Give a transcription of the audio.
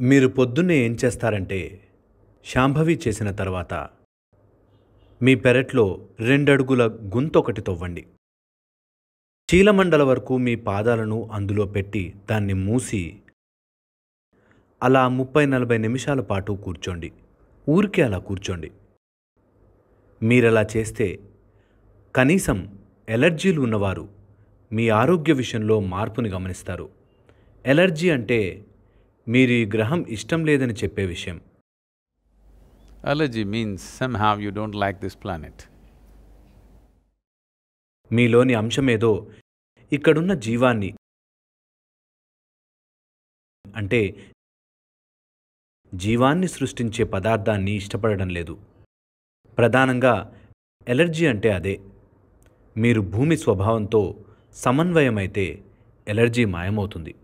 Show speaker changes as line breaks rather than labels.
మీరు పొద్దున్నే ఏం చేస్తారంటే శాంభవి చేసిన తర్వాత మీ పెరట్లో రెండడుగుల గుంతొకటి తవ్వండి. చీలమండల వరకు మీ పాదాలను అందులో పెట్టి దాన్ని మూసి అలా ముప్పై నలభై నిమిషాల పాటు కూర్చోండి. ఊరికే అలా కూర్చోండి. మీరలా చేస్తే కనీసం ఎలర్జీలు ఉన్నవారు మీ ఆరోగ్య విషయంలో మార్పుని గమనిస్తారు. ఎలర్జీ అంటే మీరు ఈ గ్రహం ఇష్టం లేదని చెప్పే విషయం.
Allergy means somehow you don't like this planet.
మీలోని అంశమేదో ఇక్కడున్న జీవాన్ని అంటే జీవాన్ని సృష్టించే పదార్థాన్ని ఇష్టపడడం లేదు. ప్రధానంగా ఎలర్జీ అంటే అదే. మీరు భూమి స్వభావంతో సమన్వయమైతే ఎలర్జీ మాయమవుతుంది.